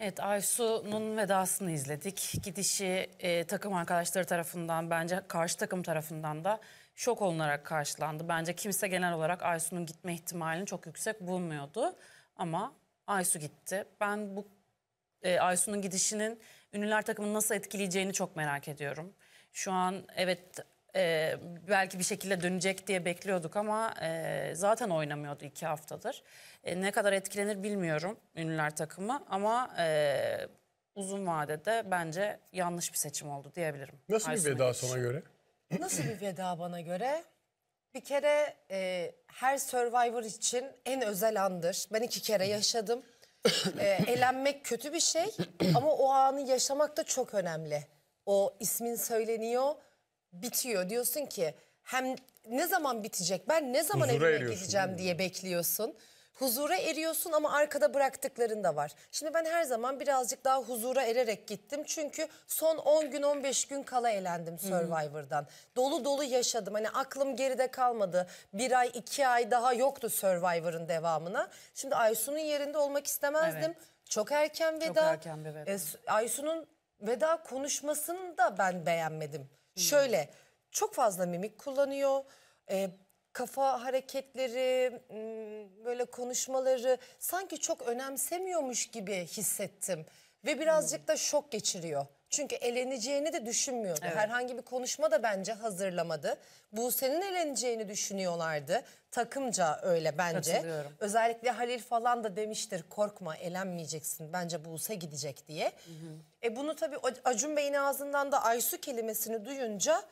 Evet Aysu'nun vedasını izledik. Gidişi e, takım arkadaşları tarafından bence karşı takım tarafından da şok olunarak karşılandı. Bence kimse genel olarak Aysu'nun gitme ihtimalini çok yüksek bulmuyordu. Ama Aysu gitti. Ben bu e, Aysu'nun gidişinin ünlüler takımını nasıl etkileyeceğini çok merak ediyorum. Şu an evet e, belki bir şekilde dönecek diye bekliyorduk ama e, zaten oynamıyordu iki haftadır. E, ne kadar etkilenir bilmiyorum ünlüler takımı ama e, uzun vadede bence yanlış bir seçim oldu diyebilirim. Nasıl bir Aysu'nun veda gidişi. sana göre? Nasıl bir veda bana göre? Bir kere e, her Survivor için en özel andır. Ben iki kere yaşadım. E, elenmek kötü bir şey ama o anı yaşamak da çok önemli. O ismin söyleniyor, bitiyor. Diyorsun ki hem ne zaman bitecek, ben ne zaman Huzura evime eriyorsun, gideceğim diye bekliyorsun. Huzura eriyorsun ama arkada bıraktıkların da var. Şimdi ben her zaman birazcık daha huzura ererek gittim. Çünkü son 10 gün 15 gün kala elendim Survivor'dan. Dolu dolu yaşadım. Hani aklım geride kalmadı. Bir ay iki ay daha yoktu Survivor'ın devamına. Şimdi Aysu'nun yerinde olmak istemezdim. Evet. Çok erken veda. erken bir veda. E, Aysu'nun veda konuşmasını da ben beğenmedim. Şöyle çok fazla mimik kullanıyor. E, kafa hareketleri, m, böyle konuşmaları sanki çok önemsemiyormuş gibi hissettim. Ve birazcık da şok geçiriyor. Çünkü eleneceğini de düşünmüyordu. Herhangi bir konuşma da bence hazırlamadı. Buse'nin eleneceğini düşünüyorlardı. Takımca öyle bence. Özellikle Halil falan da demiştir korkma elenmeyeceksin bence Buse gidecek diye. E bunu tabii Acun Bey'in ağzından da Aysu kelimesini duyunca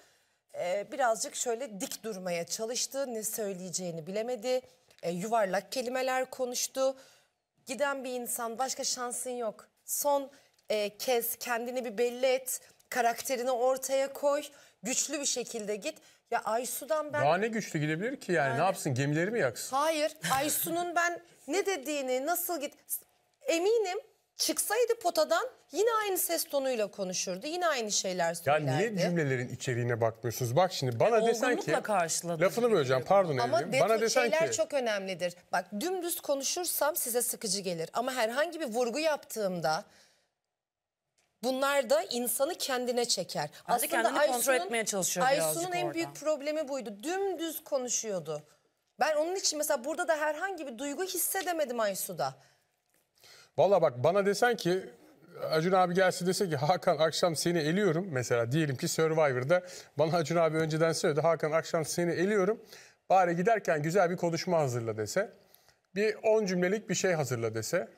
e, birazcık şöyle dik durmaya çalıştı. Ne söyleyeceğini bilemedi. E, yuvarlak kelimeler konuştu. Giden bir insan başka şansın yok. Son e, kez kendini bir belli et. Karakterini ortaya koy. Güçlü bir şekilde git. Ya Aysu'dan ben... Daha ne güçlü gidebilir ki yani? Ne yapsın? Gemileri mi yaksın? Hayır, Aysu'nun ben ne dediğini, nasıl git... Eminim çıksaydı potadan yine aynı ses tonuyla konuşurdu. Yine aynı şeyler Ya söylerdi. niye cümlelerin içeriğine bakmıyorsunuz? Bak şimdi bana desen ki... karşıladı Lafını böleceğim pardon Ama Evrim. Bana desen şeyler ki... çok önemlidir. Bak dümdüz konuşursam size sıkıcı gelir. Ama herhangi bir vurgu yaptığımda bunlar da insanı kendine çeker. Bence kendini kontrol etmeye çalışıyor Aysun'un en orada. büyük problemi buydu. Dümdüz konuşuyordu. Ben onun için mesela burada da herhangi bir duygu hissedemedim Aysu'da. Valla bak bana desen ki Acun abi gelse dese ki Hakan akşam seni eliyorum. Mesela diyelim ki Survivor'da bana Acun abi önceden söyledi. Hakan akşam seni eliyorum. Bari giderken güzel bir konuşma hazırla dese. Bir 10 cümlelik bir şey hazırla dese.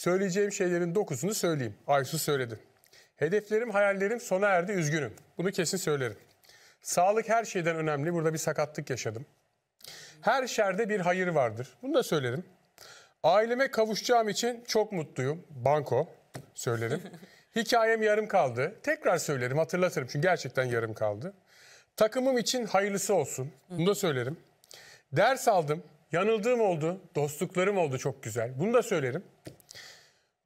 Söyleyeceğim şeylerin dokuzunu söyleyeyim. Aysu söyledi. Hedeflerim, hayallerim sona erdi, üzgünüm. Bunu kesin söylerim. Sağlık her şeyden önemli. Burada bir sakatlık yaşadım. Her şerde bir hayır vardır. Bunu da söylerim. Aileme kavuşacağım için çok mutluyum. Banko söylerim. Hikayem yarım kaldı. Tekrar söylerim, hatırlatırım çünkü gerçekten yarım kaldı. Takımım için hayırlısı olsun. Bunu da söylerim. Ders aldım. Yanıldığım oldu. Dostluklarım oldu çok güzel. Bunu da söylerim.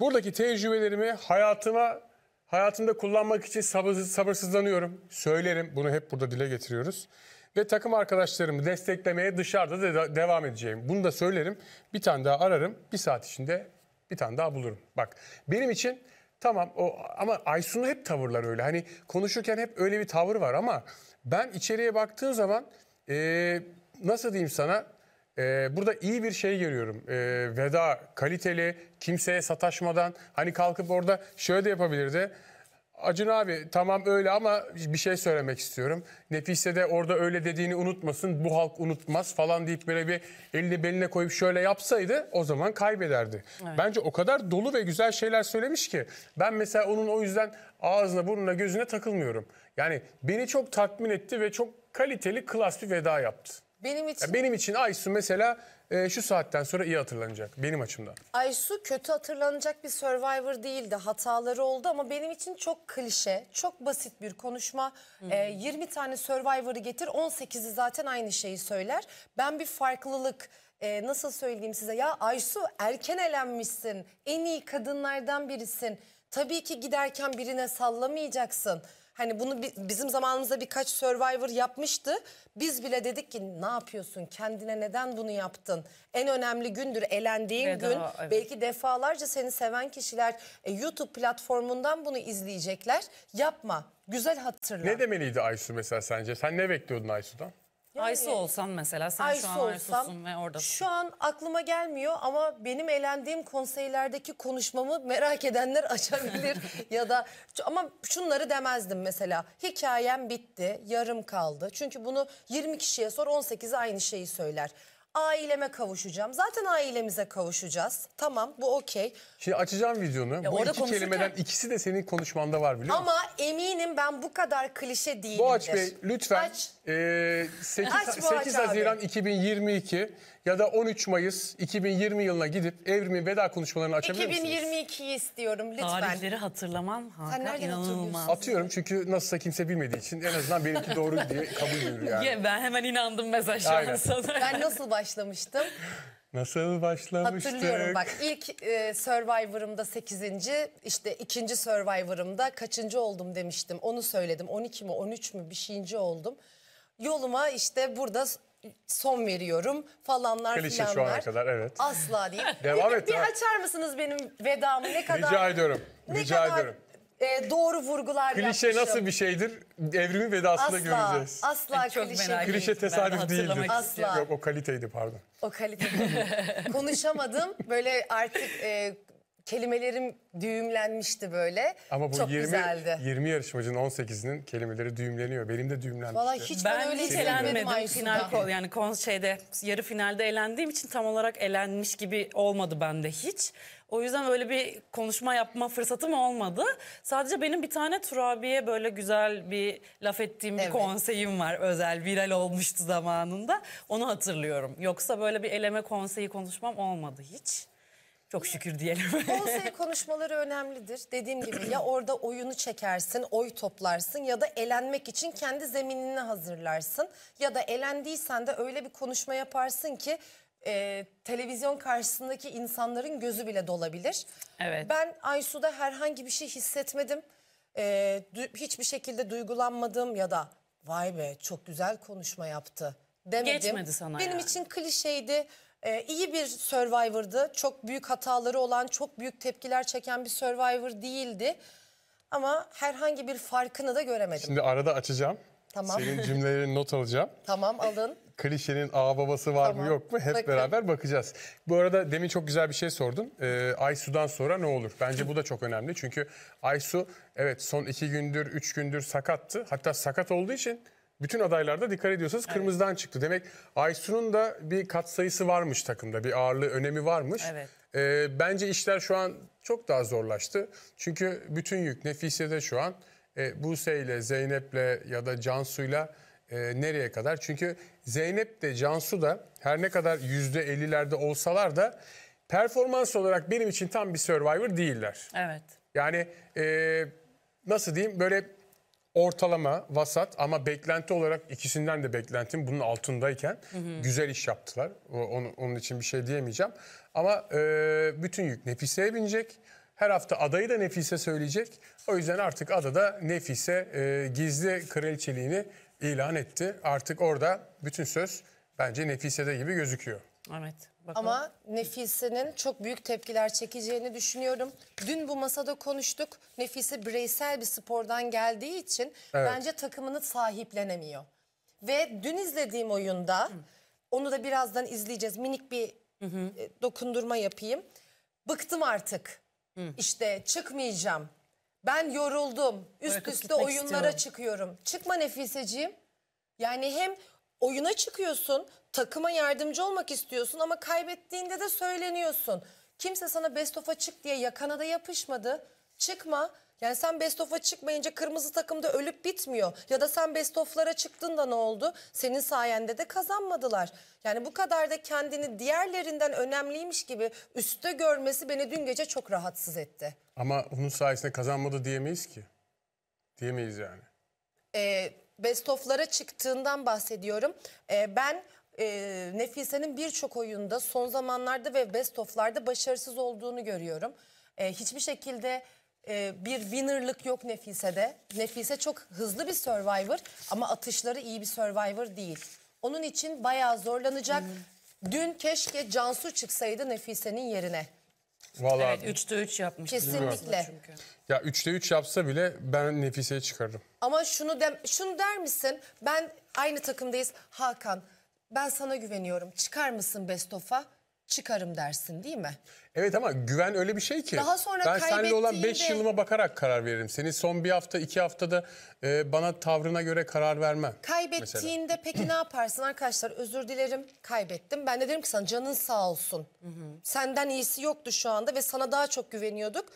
Buradaki tecrübelerimi hayatıma hayatımda kullanmak için sabırsız, sabırsızlanıyorum. Söylerim. Bunu hep burada dile getiriyoruz. Ve takım arkadaşlarımı desteklemeye dışarıda da de- devam edeceğim. Bunu da söylerim. Bir tane daha ararım. Bir saat içinde bir tane daha bulurum. Bak benim için tamam o ama Aysun'un hep tavırlar öyle. Hani konuşurken hep öyle bir tavır var ama ben içeriye baktığım zaman eee, nasıl diyeyim sana ee, burada iyi bir şey görüyorum. Ee, veda kaliteli, kimseye sataşmadan. Hani kalkıp orada şöyle de yapabilirdi. Acun abi tamam öyle ama bir şey söylemek istiyorum. Nefise de orada öyle dediğini unutmasın. Bu halk unutmaz falan deyip böyle bir elini beline koyup şöyle yapsaydı o zaman kaybederdi. Bence o kadar dolu ve güzel şeyler söylemiş ki. Ben mesela onun o yüzden ağzına burnuna gözüne takılmıyorum. Yani beni çok tatmin etti ve çok kaliteli klas bir veda yaptı. Benim için Ya benim için Aysu mesela e, şu saatten sonra iyi hatırlanacak benim açımdan. Aysu kötü hatırlanacak bir Survivor değildi. Hataları oldu ama benim için çok klişe, çok basit bir konuşma. Ee, 20 tane Survivor'ı getir, 18'i zaten aynı şeyi söyler. Ben bir farklılık, e, nasıl söyleyeyim size? Ya Aysu erken elenmişsin, en iyi kadınlardan birisin. Tabii ki giderken birine sallamayacaksın. Hani bunu bi- bizim zamanımızda birkaç Survivor yapmıştı. Biz bile dedik ki ne yapıyorsun? Kendine neden bunu yaptın? En önemli gündür elendiğin Veda, gün. evet. Belki defalarca seni seven kişiler e, YouTube platformundan bunu izleyecekler. Yapma. Güzel hatırla. Ne demeliydi Aysu mesela sence? Sen ne bekliyordun Aysu'dan? Aysu olsan mesela sen Aysu şu an olsam Aysu'sun ve oradasın. şu an aklıma gelmiyor ama benim eğlendiğim konseylerdeki konuşmamı merak edenler açabilir ya da ama şunları demezdim mesela hikayem bitti yarım kaldı çünkü bunu 20 kişiye sor 18'i aynı şeyi söyler. Aileme kavuşacağım. Zaten ailemize kavuşacağız. Tamam bu okey. Şimdi açacağım videonu. Bu orada iki konuşurken- kelimeden ikisi de senin konuşmanda var biliyor musun? Ama eminim ben bu kadar klişe değilimdir. Boğaç Bey lütfen Aç. e, 8, Aç Boğaç 8 abi. Haziran 2022 ya da 13 Mayıs 2020 yılına gidip evrimin veda konuşmalarını açabilir misiniz? 2022'yi istiyorum lütfen. Tarihleri hatırlamam Hakan nereden inanılmaz. hatırlıyorsun? Atıyorum çünkü nasılsa kimse bilmediği için en azından benimki doğru diye kabul görür yani. Ya ben hemen inandım mesela şu Aynen. an sana. Ben nasıl başlamıştım? Nasıl başlamıştık? Hatırlıyorum bak ilk e, Survivor'ımda 8. işte ikinci Survivor'ımda kaçıncı oldum demiştim. Onu söyledim 12 mi 13 mü bir şeyinci oldum. Yoluma işte burada son veriyorum falanlar Klişe filanlar. şu ana kadar evet. Asla değil. Devam bir, et, Bir devam. açar mısınız benim vedamı ne kadar Rica ediyorum. ne Rica kadar ediyorum. e, doğru vurgular Klişe yapmışım. nasıl bir şeydir? Evrimin vedasında Asla, göreceğiz. asla Çok klişe merak. Klişe tesadüf değildir. istiyorum. Yok o kaliteydi pardon. O kalite. Konuşamadım. Böyle artık e, kelimelerim düğümlenmişti böyle. Ama bu Çok 20, güzeldi. 20 yarışmacının 18'inin kelimeleri düğümleniyor. Benim de düğümlenmişti. Vallahi hiç ben, Ben öyle hiç elenmedim. Final kol yani kon şeyde yarı finalde elendiğim için tam olarak elenmiş gibi olmadı bende hiç. O yüzden öyle bir konuşma yapma fırsatım olmadı. Sadece benim bir tane Turabi'ye böyle güzel bir laf ettiğim bir Evet. konseyim var. Özel viral olmuştu zamanında. Onu hatırlıyorum. Yoksa böyle bir eleme konseyi konuşmam olmadı hiç. Çok şükür diyelim. Konsey konuşmaları önemlidir. Dediğim gibi ya orada oyunu çekersin, oy toplarsın ya da elenmek için kendi zeminini hazırlarsın. Ya da elendiysen de öyle bir konuşma yaparsın ki e, televizyon karşısındaki insanların gözü bile dolabilir. Evet. Ben Aysu'da herhangi bir şey hissetmedim. E, hiçbir şekilde duygulanmadım ya da vay be çok güzel konuşma yaptı demedim. Geçmedi sana Benim yani. için klişeydi. Ee, iyi bir Survivor'dı. Çok büyük hataları olan, çok büyük tepkiler çeken bir Survivor değildi. Ama herhangi bir farkını da göremedim. Şimdi arada açacağım. Tamam. Senin cümlelerini not alacağım. Tamam alın. Klişenin ağ babası var mı Tamam. yok mu hep Bakın. beraber bakacağız. Bu arada demin çok güzel bir şey sordun. Ee, Aysu'dan sonra ne olur? Bence bu da çok önemli. Çünkü Aysu evet son iki gündür, üç gündür sakattı. Hatta sakat olduğu için bütün adaylarda dikkat ediyorsanız kırmızıdan çıktı. Demek Aysu'nun da bir katsayısı varmış takımda. Bir ağırlığı, önemi varmış. Evet. Ee, bence işler şu an çok daha zorlaştı. Çünkü bütün yük Nefise'de şu an. E, Buse ile Zeynep'le ya da Cansu'yla e, nereye kadar? Çünkü Zeynep de Cansu da her ne kadar yüzde ellilerde olsalar da performans olarak benim için tam bir Survivor değiller. evet. Yani e, nasıl diyeyim böyle ortalama, vasat ama beklenti olarak ikisinden de beklentim bunun altındayken güzel iş yaptılar. Onu, onun için bir şey diyemeyeceğim. Ama e, bütün yük Nefise'ye binecek. Her hafta adayı da Nefise söyleyecek. O yüzden artık adada Nefise e, gizli kraliçeliğini ilan etti. Artık orada bütün söz bence Nefise'de gibi gözüküyor. Evet. Bakalım. Ama Nefise'nin çok büyük tepkiler çekeceğini düşünüyorum. Dün bu masada konuştuk. Nefise bireysel bir spordan geldiği için Evet. bence takımını sahiplenemiyor. Ve dün izlediğim oyunda onu da birazdan izleyeceğiz. Minik bir e, dokundurma yapayım. Bıktım artık. İşte çıkmayacağım. Ben yoruldum. Üst Bırakıp üste oyunlara istiyorum. çıkıyorum. Çıkma Nefiseciğim. Yani hem oyuna çıkıyorsun, takıma yardımcı olmak istiyorsun ama kaybettiğinde de söyleniyorsun. Kimse sana best of'a çık diye yakana da yapışmadı. Çıkma. Yani sen best of'a çıkmayınca kırmızı takımda ölüp bitmiyor. Ya da sen best of'lara çıktın da ne oldu? Senin sayende de kazanmadılar. Yani bu kadar da kendini diğerlerinden önemliymiş gibi üstte görmesi beni dün gece çok rahatsız etti. Ama onun sayesinde kazanmadı diyemeyiz ki. Diyemeyiz yani. e, best of'lara çıktığından bahsediyorum. E, ben e, Nefise'nin birçok oyunda son zamanlarda ve best of'larda başarısız olduğunu görüyorum. E, hiçbir şekilde e, bir winner'lık yok Nefise'de. Nefise çok hızlı bir survivor ama atışları iyi bir survivor değil. Onun için bayağı zorlanacak. Dün keşke Cansu çıksaydı Nefise'nin yerine. Vallahi Evet 3'te 3 yapmıştı. Kesinlikle. Çünkü. ya 3'te 3 yapsa bile ben Nefise'yi çıkarırım. Ama şunu de, şunu der misin? Ben aynı takımdayız. Hakan ben sana güveniyorum. Çıkar mısın best of'a? Çıkarım dersin değil mi? Evet ama güven öyle bir şey ki. Daha sonra ben seninle olan 5 kaybettiğinde- yılıma bakarak karar veririm. Senin son bir hafta iki haftada e, bana tavrına göre karar vermem. Kaybettiğinde peki ne yaparsın arkadaşlar? Özür dilerim kaybettim. Ben de derim ki sana canın sağ olsun. Senden iyisi yoktu şu anda ve sana daha çok güveniyorduk.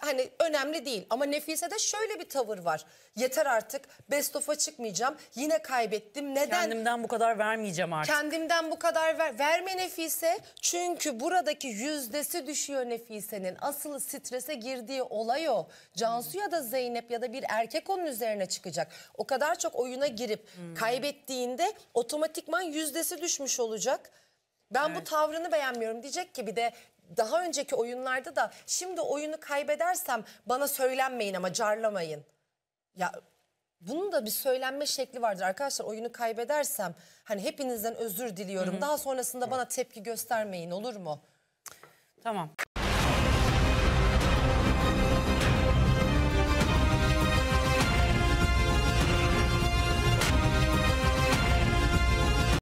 Hani önemli değil ama Nefise'de şöyle bir tavır var. Yeter artık best of'a çıkmayacağım. Yine kaybettim. Neden? Kendimden bu kadar vermeyeceğim artık. Kendimden bu kadar ver. Verme Nefise. Çünkü buradaki yüzdesi düşüyor Nefise'nin. Asıl strese girdiği olay o. Cansu ya da Zeynep ya da bir erkek onun üzerine çıkacak. O kadar çok oyuna girip kaybettiğinde otomatikman yüzdesi düşmüş olacak. Ben bu tavrını beğenmiyorum. Diyecek ki bir de daha önceki oyunlarda da şimdi oyunu kaybedersem bana söylenmeyin ama carlamayın. Ya bunun da bir söylenme şekli vardır arkadaşlar. Oyunu kaybedersem hani hepinizden özür diliyorum. Daha sonrasında bana tepki göstermeyin olur mu? Tamam.